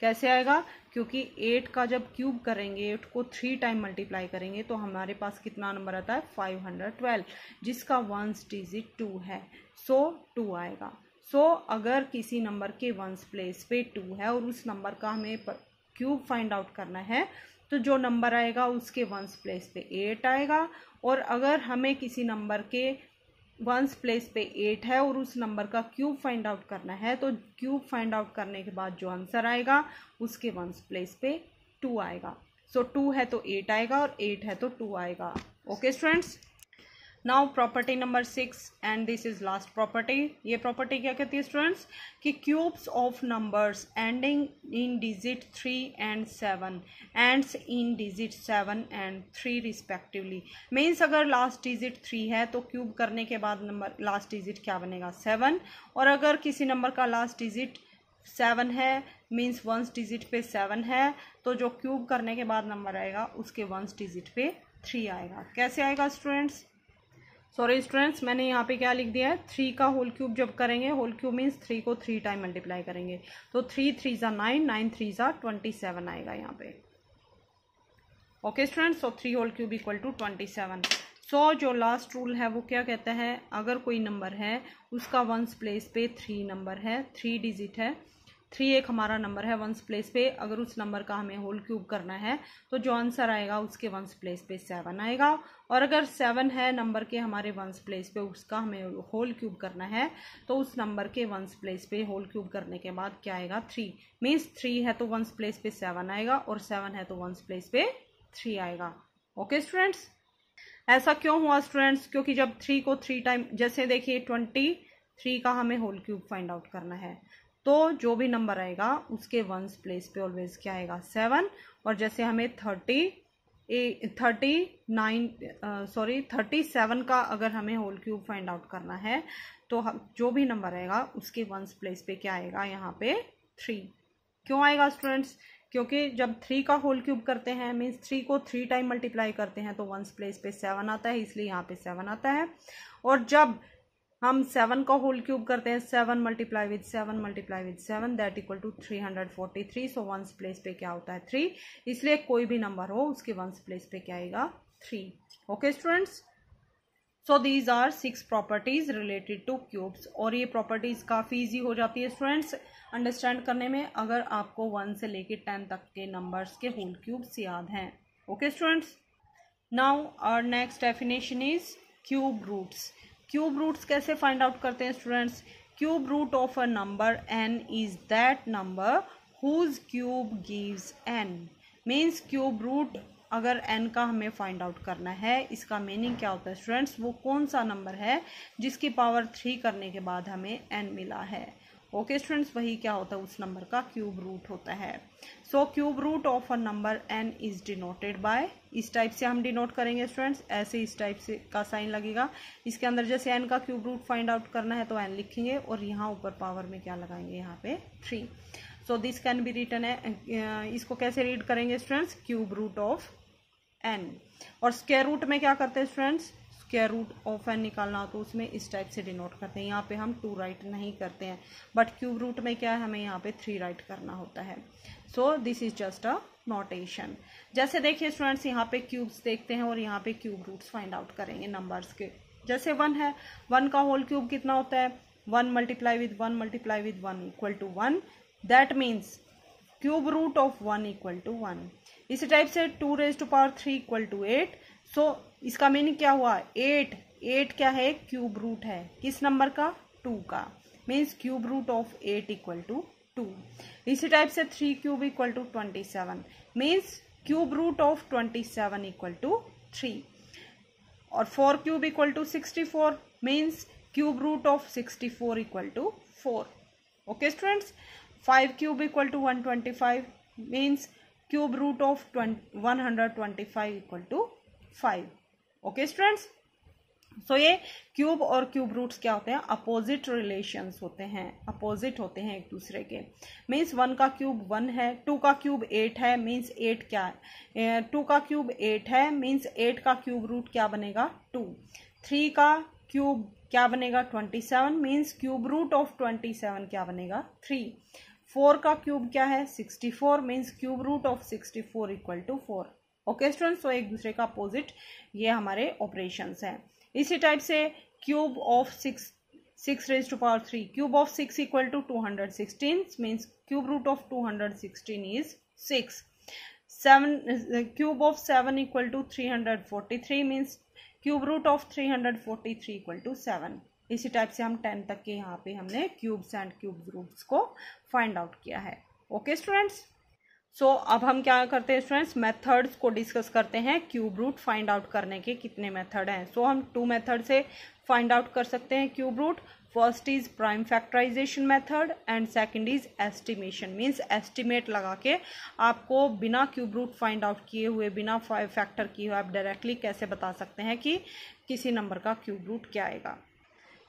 कैसे आएगा? क्योंकि एट का जब क्यूब करेंगे एट को थ्री टाइम मल्टीप्लाई करेंगे तो हमारे पास कितना नंबर आता है? फाइव हंड्रेड ट्वेल्व जिसका वंस डिजिट टू है। सो so, टू आएगा। सो so, अगर किसी नंबर के वंस प्लेस पे टू है और उस नंबर का हमें क्यूब फाइंड आउट करना है तो जो नंबर आएगा उसके वंस प्लेस पे एट आएगा। और अगर हमें किसी नंबर के वंस प्लेस पे एट है और उस नंबर का क्यूब फाइंड आउट करना है तो क्यूब फाइंड आउट करने के बाद जो आंसर आएगा उसके वंस प्लेस पे टू आएगा। सो so, टू है तो एट आएगा और एट है तो टू आएगा। Okay okay, students now property number six and this is last property ये प्रॉपर्टी क्या कहती है स्टूडेंट्स कि cubes of numbers ending in digit three and seven ends in digit seven and three respectively means अगर last digit three है तो cube करने के बाद नंबर लास्ट डिजिट क्या बनेगा? सेवन और अगर किसी नंबर का लास्ट डिजिट सेवन है मीन्स वंस डिजिट पे सेवन है तो जो क्यूब करने के बाद नंबर आएगा, उसके वंस डिजिट पे थ्री आएगा. कैसे आएगा स्टूडेंट्स सॉरी स्टूडेंट्स मैंने यहाँ पे क्या लिख दिया है? थ्री का होल क्यूब जब करेंगे होल क्यूब मीन्स थ्री को थ्री टाइम मल्टीप्लाई करेंगे। तो थ्री थ्री ज़ा नाइन नाइन थ्री ज़ा ट्वेंटी सेवन आएगा यहाँ पे। Okay students so three whole cube equal to twenty seven so जो लास्ट रूल है, वो क्या कहता है? अगर कोई नंबर है, उसका वंस प्लेस पे थ्री नंबर है थ्री डिजिट है थ्री एक हमारा नंबर है वंस प्लेस पे, अगर उस नंबर का हमें होल क्यूब करना है तो जो आंसर आएगा उसके वंस प्लेस पे सेवन आएगा। और अगर सेवन है नंबर के हमारे वंस प्लेस पे, उसका हमें होल क्यूब करना है तो उस नंबर के वंस प्लेस पे होल क्यूब करने के बाद क्या आएगा? थ्री। मीन्स थ्री है तो वंस प्लेस पे सेवन आएगा और सेवन है तो वंस प्लेस पे थ्री आएगा। Okay students? ऐसा क्यों हुआ स्टूडेंट्स? क्योंकि जब थ्री को थ्री टाइम, जैसे देखिए ट्वेंटी थ्री का हमें होल क्यूब फाइंड आउट करना है। तो जो भी नंबर आएगा, उसके वंस प्लेस पे ऑलवेज क्या आएगा? सेवन और जैसे हमें thirty a thirty nine sorry thirty seven का अगर हमें होल क्यूब फाइंड आउट करना है तो जो भी नंबर आएगा, उसके वंस प्लेस पे क्या आएगा? यहाँ पे थ्री क्यों आएगा स्टूडेंट्स क्योंकि जब थ्री का होल क्यूब करते हैं मीन्स थ्री को थ्री टाइम मल्टीप्लाई करते हैं तो वंस प्लेस पे सेवन आता है, इसलिए यहाँ पे सेवन आता है। और जब हम सेवन का होल क्यूब करते हैं seven multiply with seven multiply with seven that equal to three hundred forty three so ones place पे क्या होता है? थ्री इसलिए कोई भी नंबर हो, उसके वंस प्लेस पे क्या आएगा? Three okay students so these are six properties related to cubes और ये प्रॉपर्टीज़ काफ़ी इजी हो जाती है स्टूडेंट्स अंडरस्टैंड करने में अगर आपको वन से लेके टेन तक के नंबर्स के होल क्यूब्स याद हैं. Okay students now are next definition is cube roots cube roots कैसे फाइंड आउट करते हैं students cube root of a number N is that number whose cube gives N means cube root अगर N का हमें find out करना है, इसका meaning क्या होता है स्टूडेंट्स वो कौन सा नंबर है जिसकी पावर थ्री करने के बाद हमें एन मिला है? ओके स्टूडेंट्स वही क्या होता है, उस नंबर का क्यूब रूट होता है। So cube root of a number N is denoted by इस टाइप से हम डिनोट करेंगे स्टूडेंट्स ऐसे इस टाइप से का साइन लगेगा। इसके अंदर जैसे एन का क्यूब रूट फाइंड आउट करना है तो एन लिखेंगे, और यहाँ ऊपर पावर में क्या लगाएँगे, यहाँ पे three so this can be written है इसको कैसे रीड करेंगे students cube root of N और स्केयर रूट में क्या करते हैं students square root of N निकालना हो तो उसमें इस टाइप से डिनोट करते हैं। यहाँ पे हम टू राइट नहीं करते हैं। बट क्यूब रूट में क्या है? हमें यहाँ पे थ्री राइट करना होता है। So this is just a notation जैसे देखिए स्टूडेंट्स यहाँ पे क्यूब्स देखते हैं और यहाँ पे क्यूब रूट्स फाइंड आउट करेंगे नंबर्स के। जैसे वन है वन का होल क्यूब कितना होता है? One multiply with one multiply with one equal to one that means cube root of one equal to one इसी टाइप से two raise to power three equal to eight so इसका meaning क्या हुआ? Eight eight क्या है? Cube root है। किस number का? टू का। Means cube root of eight equal to two इसी टाइप से three cube equal to twenty seven means cube root of twenty seven equal to three और four cube equal to sixty four means cube root of sixty four equal to four okay students five cube equal to one twenty five means cube root of one hundred twenty five equal to five okay students so ये cube और cube roots क्या होते हैं? Opposite relations होते हैं। Opposite होते हैं एक दूसरे के। मीन्स वन का क्यूब वन है टू का क्यूब एट है मीन्स एट क्या है? टू का क्यूब एट है मीन्स एट का क्यूब रूट क्या बनेगा? टू थ्री का क्यूब क्या बनेगा? Twenty seven means cube root of twenty seven क्या बनेगा? थ्री फोर का क्यूब क्या है? Sixty four means cube root of sixty four equal to four okay students तो एक दूसरे का अपोजिट ये हमारे ऑपरेशंस हैं। इसी टाइप से cube of six six raise to power three cube of six equal to two hundred sixteen means cube root of two hundred sixteen is six seven cube of seven equal to three hundred forty three means cube root of three hundred forty three equal to seven इसी type से हम ten तक के यहाँ पे हमने cubes and cube roots को find out किया है। ओके स्टूडेंट्स सो so, अब हम क्या करते हैं स्टूडेंट्स मेथड्स को डिस्कस करते हैं क्यूब रूट फाइंड आउट करने के कितने मेथड हैं। सो so, हम टू मेथड से फाइंड आउट कर सकते हैं cube root first is prime factorization method and second is estimation means estimate लगा के आपको बिना क्यूब रूट फाइंड आउट किए हुए बिना फैक्टर किए हुए आप डायरेक्टली कैसे बता सकते हैं कि किसी नंबर का क्यूब रूट क्या आएगा।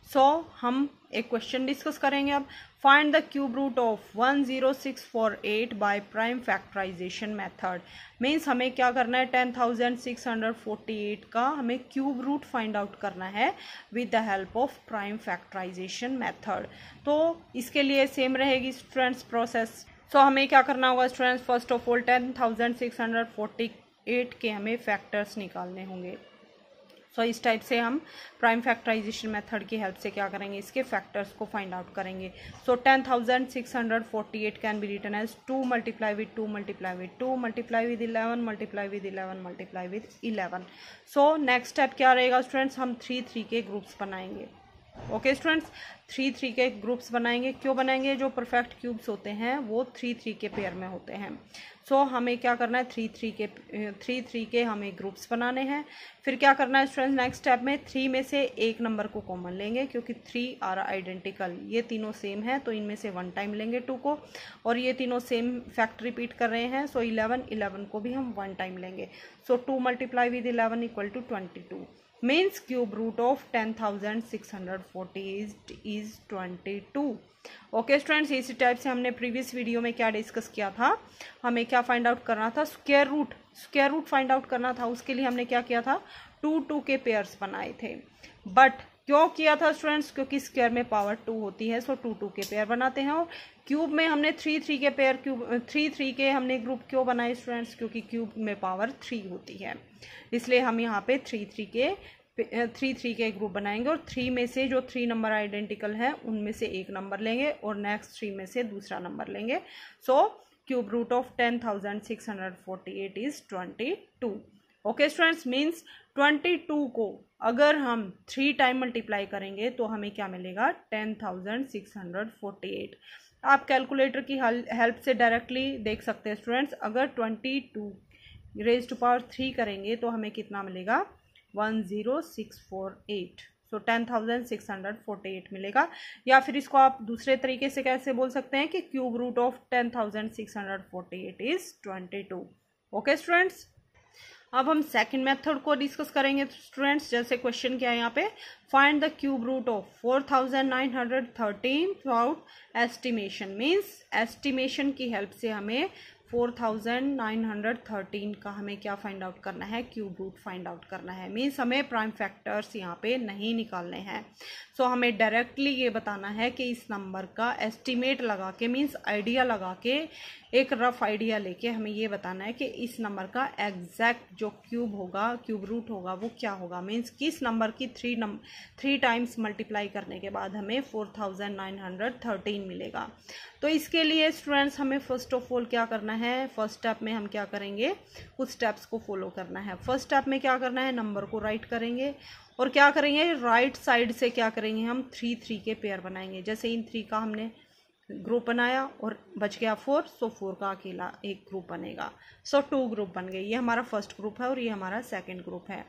सो so, हम एक क्वेश्चन डिस्कस करेंगे अब. Find the cube root of one zero six four eight by prime factorization method means हमें क्या करना है? Ten thousand six hundred forty eight का हमें क्यूब रूट फाइंड आउट करना है with the help of prime factorization method तो इसके लिए सेम रहेगी स्टूडेंट्स प्रोसेस सो हमें क्या करना होगा? Students first of all ten thousand six hundred forty eight के हमें फैक्टर्स निकालने होंगे. सो इस टाइप से हम प्राइम फैक्टराइजेशन मेथड की हेल्प से क्या करेंगे? इसके फैक्टर्स को फाइंड आउट करेंगे। So ten thousand six hundred forty eight can be written as two multiply with two multiply with two multiply with eleven multiply with eleven multiply with eleven so next step क्या रहेगा students हम three three के groups बनाएँगे। Okay students three three के groups बनाएँगे। क्यों बनाएँगे? जो परफेक्ट क्यूब्स होते हैं वो थ्री थ्री के पेयर में होते हैं। सो so, हमें क्या करना है? थ्री थ्री के थ्री थ्री के हमें ग्रुप्स बनाने हैं। फिर क्या करना है स्टूडेंट्स नेक्स्ट स्टेप में थ्री में से एक नंबर को कॉमन लेंगे क्योंकि थ्री आर आइडेंटिकल ये तीनों सेम है तो इनमें से वन टाइम लेंगे टू को। और ये तीनों सेम फैक्ट रिपीट कर रहे हैं सो इलेवन इलेवन को भी हम वन टाइम लेंगे। So two multiply with eleven equal to twenty two means cube root of 10640 is is 22 okay students इसी टाइप से हमने प्रीवियस वीडियो में क्या डिस्कस किया था? हमें क्या फाइंड आउट करना था? Square root square root find out करना था, उसके लिए हमने क्या किया था? टू टू के पेयर्स बनाए थे। बट क्यों किया था स्टूडेंट्स क्योंकि स्क्वायर में पावर टू होती है सो टू टू के पेयर बनाते हैं और क्यूब में हमने थ्री थ्री के पेयर क्यूब थ्री थ्री के हमने ग्रुप क्यों बनाए स्टूडेंट्स क्योंकि क्यूब में पावर थ्री होती है। इसलिए हम यहाँ पे थ्री थ्री के थ्री थ्री के ग्रुप बनाएँगे और थ्री में से जो थ्री नंबर आइडेंटिकल है, उनमें से एक नंबर लेंगे और नेक्स्ट थ्री में से दूसरा नंबर लेंगे। So cube root of ten thousand six hundred forty eight is twenty two okay students means twenty two को अगर हम थ्री टाइम मल्टीप्लाई करेंगे तो हमें क्या मिलेगा? Ten thousand six hundred forty eight आप कैलकुलेटर की हेल्प से डायरेक्टली देख सकते हैं स्टूडेंट्स अगर twenty two raise to power three करेंगे तो हमें कितना मिलेगा? One zero six four eight so ten thousand six hundred forty eight मिलेगा. या फिर इसको आप दूसरे तरीके से कैसे बोल सकते हैं कि cube root of ten thousand six hundred forty eight is twenty two okay students अब हम सेकंड मेथड को डिस्कस करेंगे स्टूडेंट्स जैसे क्वेश्चन क्या है यहाँ पे। Find the cube root of four thousand nine hundred thirteen through out estimation means estimation की हेल्प से हमें four thousand nine hundred thirteen का हमें क्या फाइंड आउट करना है क्यूब रूट फाइंड आउट करना है। मीन्स हमें प्राइम फैक्टर्स यहाँ पे नहीं निकालने हैं। सो so, हमें डायरेक्टली ये बताना है कि इस नंबर का एस्टिमेट लगा के मीन्स आइडिया लगा के एक रफ आइडिया लेके हमें ये बताना है कि इस नंबर का एग्जैक्ट जो क्यूब होगा क्यूब रूट होगा, वो क्या होगा? मीन्स किस नंबर की three number three times multiply करने के बाद हमें four thousand nine hundred thirteen मिलेगा। तो इसके लिए स्टूडेंट्स हमें फ़र्स्ट ऑफ़ ऑल क्या करना है? फ़र्स्ट स्टेप में हम क्या करेंगे? कुछ स्टेप्स को फॉलो करना है। फ़र्स्ट स्टेप में क्या करना है? नंबर को राइट करेंगे। और क्या करेंगे? राइट right साइड से क्या करेंगे हम? थ्री थ्री के पेयर बनाएँगे। जैसे इन थ्री का हमने ग्रुप बनाया और बच गया फोर सो फोर का अकेला एक ग्रुप बनेगा। सो टू ग्रुप बन गए ये हमारा फ़र्स्ट ग्रुप है और ये हमारा सेकंड ग्रुप है।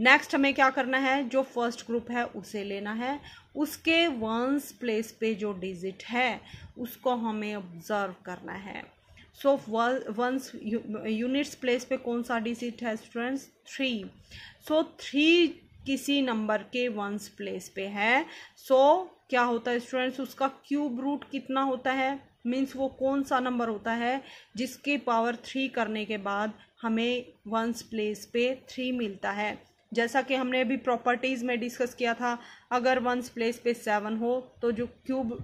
नेक्स्ट हमें क्या करना है? जो फ़र्स्ट ग्रुप है उसे लेना है। उसके वंस प्लेस पे जो डिजिट है उसको हमें ऑब्ज़र्व करना है। सो वंस यूनिट्स प्लेस पे कौन सा डिजिट है स्टूडेंट्स थ्री सो थ्री किसी नंबर के वंस प्लेस पे है। सो so, क्या होता है स्टूडेंट्स उसका क्यूब रूट कितना होता है? मीन्स वो कौन सा नंबर होता है? जिसके पावर थ्री करने के बाद हमें वंस प्लेस पे थ्री मिलता है। जैसा कि हमने अभी प्रॉपर्टीज़ में डिस्कस किया था, अगर वंस प्लेस पे सेवन हो तो जो क्यूब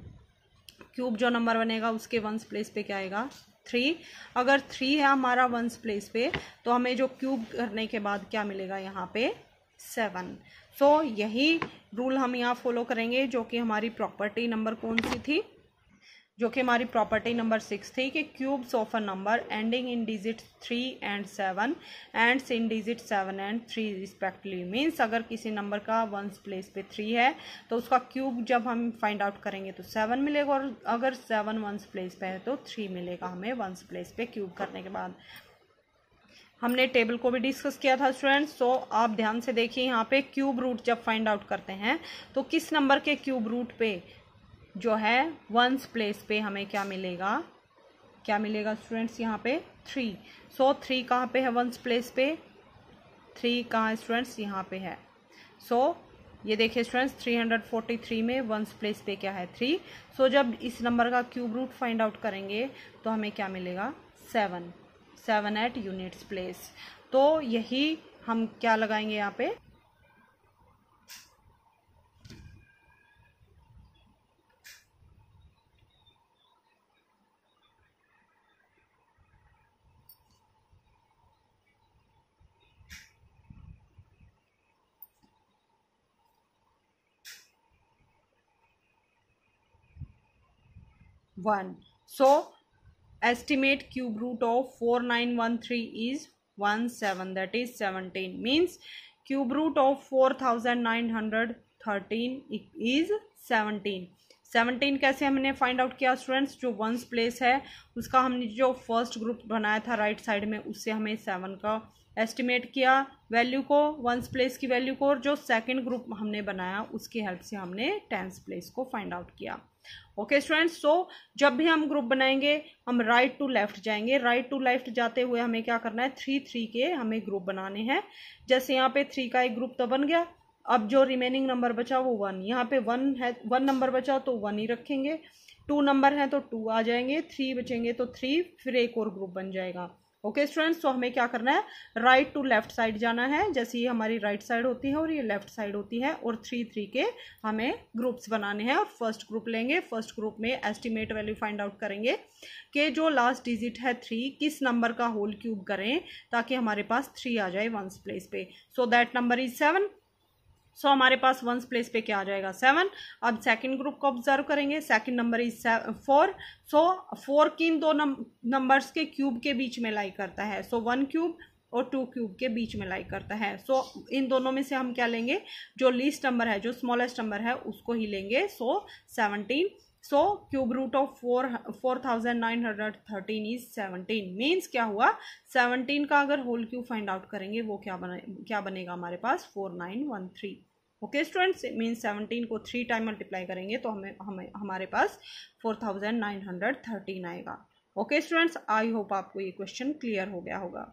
क्यूब जो नंबर बनेगा, उसके वंस प्लेस पे क्या आएगा? थ्री अगर थ्री है हमारा वंस प्लेस पे तो हमें जो क्यूब करने के बाद क्या मिलेगा? यहाँ पे सेवन सो so, यही रूल हम यहाँ फॉलो करेंगे जो कि हमारी प्रॉपर्टी नंबर कौन सी थी? जो कि हमारी प्रॉपर्टी नंबर सिक्स थी कि cubes of a number ending in digit three and seven ends in digit seven and three respectively means अगर किसी नंबर का वंस प्लेस पे थ्री है तो उसका क्यूब जब हम फाइंड आउट करेंगे तो सेवन मिलेगा और अगर सेवन वंस प्लेस पे है तो थ्री मिलेगा हमें वंस प्लेस पे क्यूब करने के बाद। हमने टेबल को भी डिस्कस किया था स्टूडेंट्स तो आप ध्यान से देखिए यहाँ पे क्यूब रूट जब फाइंड आउट करते हैं तो किस नंबर के क्यूब रूट पे जो है वंस प्लेस पे हमें क्या मिलेगा? क्या मिलेगा स्टूडेंट्स यहाँ पे? थ्री सो थ्री कहाँ पे है वंस प्लेस पे? थ्री कहाँ स्टूडेंट्स? यहाँ पे है। सो so, ये देखिए students three hundred forty three में वंस प्लेस पे क्या है थ्री सो so, जब इस नंबर का क्यूब रूट फाइंड आउट करेंगे तो हमें क्या मिलेगा? Seven seven eight units place तो यही हम क्या लगाएँगे यहाँ पे? One so so, estimate cube root of 4913 is 17 that is 17 means cube root of 4913 is 17 17 कैसे हमने फाइंड आउट किया स्टूडेंट्स जो वंस प्लेस है, उसका हमने जो फ़र्स्ट ग्रुप बनाया था राइट right साइड में, उससे हमें सेवन का एस्टिमेट किया वैल्यू को वंस प्लेस की वैल्यू को, और जो सेकंड ग्रुप हमने बनाया, उसकी हेल्प से हमने टेंस प्लेस को फाइंड आउट किया। ओके स्टूडेंट्स सो जब भी हम ग्रुप बनाएँगे, हम राइट टू लेफ़्ट जाएँगे। राइट टू लेफ़्ट जाते हुए हमें क्या करना है? थ्री थ्री के हमें ग्रुप बनाने हैं। जैसे यहाँ पे थ्री का एक ग्रुप तो बन गया। अब जो रिमेनिंग नंबर बचा वो वन यहाँ पे वन है वन नंबर बचा तो वन ही रखेंगे। टू नंबर है तो टू आ जाएँगे। थ्री बचेंगे तो थ्री फिर एक और ग्रुप बन जाएगा। ओके स्टूडेंट्स तो हमें क्या करना है? राइट टू लेफ़्ट साइड जाना है। जैसे ये हमारी राइट right साइड होती है और ये लेफ़्ट साइड होती है और थ्री थ्री के हमें ग्रुप्स बनाने हैं और फ़र्स्ट ग्रुप लेंगे। फ़र्स्ट ग्रुप में एस्टिमेट वैल्यू फाइंड आउट करेंगे कि जो लास्ट डिजिट है थ्री किस नंबर का होल क्यूब करें ताकि हमारे पास थ्री आ जाए वंस प्लेस पे। So that number is seven so so, हमारे पास वंस प्लेस पे क्या आ जाएगा? सेवन अब सेकंड ग्रुप को ऑब्ज़र्व करेंगे. Second number is four so four किन दो नंबर्स के क्यूब के बीच में लाई करता है. सो वन क्यूब और टू क्यूब के बीच में लाई करता है. सो so, इन दोनों में से हम क्या लेंगे? जो लीस्ट नंबर है जो स्मॉलेस्ट नंबर है उसको ही लेंगे. So so, seventeen so cube root of four four thousand nine hundred thirteen is seventeen. Means क्या हुआ? सेवनटीन का अगर होल क्यूब फाइंड आउट करेंगे, वो क्या बने, क्या बनेगा हमारे पास? Four nine one three. Okay students means seventeen को थ्री टाइम मल्टीप्लाई करेंगे तो हमें हमें, हमारे पास four thousand nine hundred thirteen आएगा। ओके स्टूडेंट्स आई होप आपको ये क्वेश्चन क्लियर हो गया होगा।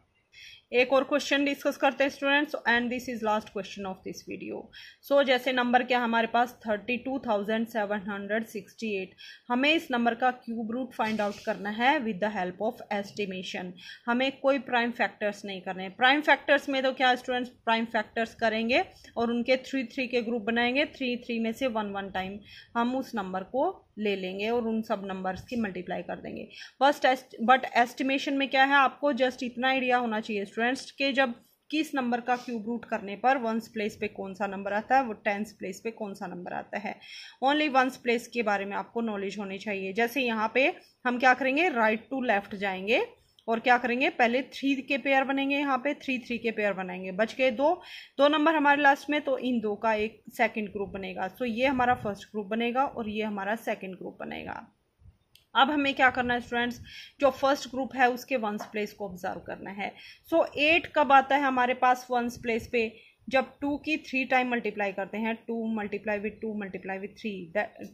एक और क्वेश्चन डिस्कस करते हैं students and this is last question of this video so जैसे नंबर क्या हमारे पास? Thirty two thousand seven hundred sixty eight हमें इस नंबर का क्यूब रूट फाइंड आउट करना है with the help of estimation हमें कोई प्राइम फैक्टर्स नहीं करने प्राइम फैक्टर्स में तो क्या स्टूडेंट्स प्राइम फैक्टर्स करेंगे और उनके थ्री थ्री के ग्रुप बनाएँगे? थ्री थ्री में से वन वन टाइम हम उस नंबर को ले लेंगे और उन सब नंबर्स की मल्टीप्लाई कर देंगे। फ़र्स्ट बट एस्टिमेशन में क्या है? आपको जस्ट इतना आइडिया होना चाहिए स्टूडेंट्स के जब किस नंबर का क्यूब रूट करने पर वंस प्लेस पे कौन सा नंबर आता है, वो टेंस प्लेस पे कौन सा नंबर आता है। ओनली वंस प्लेस के बारे में आपको नॉलेज होनी चाहिए। जैसे यहाँ पे हम क्या करेंगे राइट टू लेफ़्ट जाएँगे और क्या करेंगे, पहले थ्री के पेयर बनेंगे यहाँ पे थ्री थ्री के पेयर बनाएँगे। बच गए दो। दो नंबर हमारे लास्ट में तो इन दो का एक सेकंड ग्रुप बनेगा। सो ये हमारा फ़र्स्ट ग्रुप बनेगा और ये हमारा सेकंड ग्रुप बनेगा। अब हमें क्या करना है स्टूडेंट्स जो फ़र्स्ट ग्रुप है उसके वंस प्लेस को ऑब्ज़र्व करना है। सो so, एट कब आता है हमारे पास वंस प्लेस पे? जब टू की थ्री टाइम मल्टीप्लाई करते हैं two multiply with two multiply with three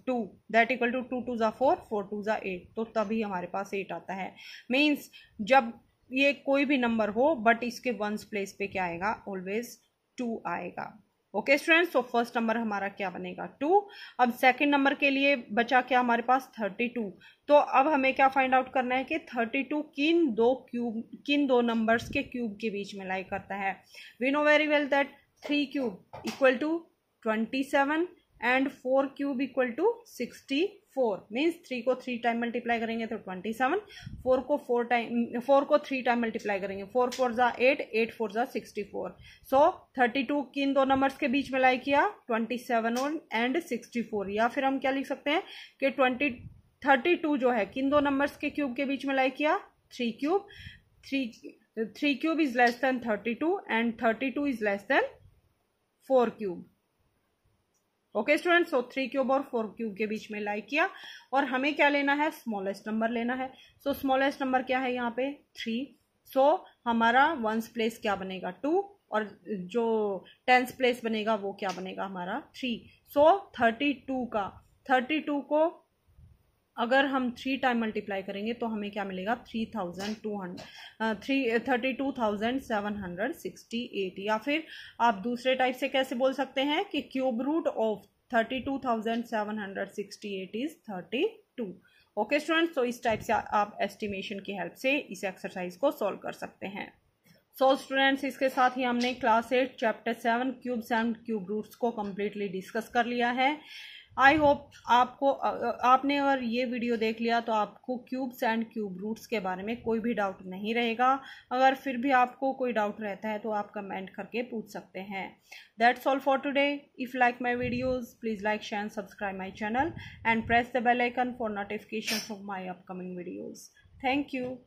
two that equal to two two ज़ा फोर फोर टू ज़ा एट तो तभी हमारे पास एट आता है। मीन्स जब ये कोई भी नंबर हो बट इसके वंस प्लेस पे क्या आएगा? ऑलवेज टू आएगा। ओके स्टूडेंट्स तो फ़र्स्ट नंबर हमारा क्या बनेगा? टू अब सेकंड नंबर के लिए बचा क्या हमारे पास? थर्टी टू तो अब हमें क्या फाइंड आउट करना है कि थर्टी टू किन दो क्यूब किन दो नंबर्स के क्यूब के बीच में लाई करता है? We know very well that three cube equal to twenty seven and four cube equal to sixty four means three को थ्री टाइम मल्टीप्लाई करेंगे तो ट्वेंटी सेवन फोर को फोर टाइम फोर को थ्री टाइम मल्टीप्लाई करेंगे four four ज़ा eight eight four ज़ा sixty four so thirty two किन दो नंबर्स के बीच में लाई किया? ट्वेंटी सेवन और एंड सिक्सटी फोर या फिर हम क्या लिख सकते हैं? कि ट्वेंटी थर्टी टू जो है, किन दो नंबर्स के क्यूब के बीच में लाई किया? Three cube three three cube is less than thirty two and thirty two is less than four cube okay student so three cube और फोर क्यूब के बीच में लाइक किया और हमें क्या लेना है? स्मॉलेस्ट नंबर लेना है। सो स्मॉलेस्ट नंबर क्या है यहाँ पे? थ्री सो so, हमारा वंस प्लेस क्या बनेगा? टू और जो टेंस प्लेस बनेगा वो क्या बनेगा? हमारा थ्री सो थर्टी टू का। थर्टी टू को अगर हम थ्री टाइम मल्टीप्लाई करेंगे तो हमें क्या मिलेगा? Three thousand two hundred three thirty two thousand seven hundred sixty eight या फिर आप दूसरे टाइप से कैसे बोल सकते हैं कि cube root of thirty two thousand seven hundred sixty eight is thirty two okay students तो इस टाइप से आप एस्टिमेशन की हेल्प से इस एक्सरसाइज को सॉल्व कर सकते हैं। सो so, स्टूडेंट्स इसके साथ ही हमने class eight chapter seven cubes and cube roots को कम्प्लीटली डिस्कस कर लिया है। आई होप आपको आपने अगर ये वीडियो देख लिया तो आपको क्यूब्स एंड क्यूब रूट्स के बारे में कोई भी डाउट नहीं रहेगा। अगर फिर भी आपको कोई डाउट रहता है तो आप कमेंट करके पूछ सकते हैं। That's all for today if like my videos please like share and subscribe my channel and press the bell icon for notification of my upcoming videos thank you